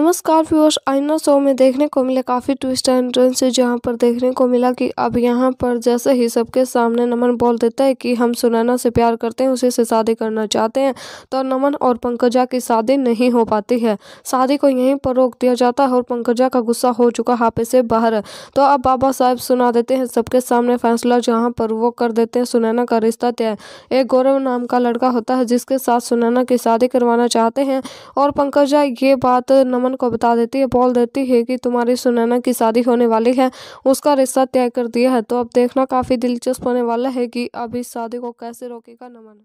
नमस्कार व्यूअर्स, आईना शो में देखने को मिले काफ़ी ट्विस्ट एंड टर्न से जहाँ पर देखने को मिला कि अब यहाँ पर जैसे ही सबके सामने नमन बोल देता है कि हम सुनैना से प्यार करते हैं, उसी से शादी करना चाहते हैं तो नमन और पंकजा की शादी नहीं हो पाती है। शादी को यहीं पर रोक दिया जाता है और पंकजा का गुस्सा हो चुका हापे से बाहर। तो अब बाबा साहब सुना देते हैं, सबके सामने फैसला जहाँ पर वो कर देते हैं, सुनैना का रिश्ता तय। एक गौरव नाम का लड़का होता है, जिसके साथ सुनैना की शादी करवाना चाहते हैं और पंकजा ये बात नमन नमन को बता देती है, बोल देती है कि तुम्हारी सुनैना की शादी होने वाली है, उसका रिश्ता तय कर दिया है। तो अब देखना काफ़ी दिलचस्प होने वाला है कि अब इस शादी को कैसे रोकेगा नमन।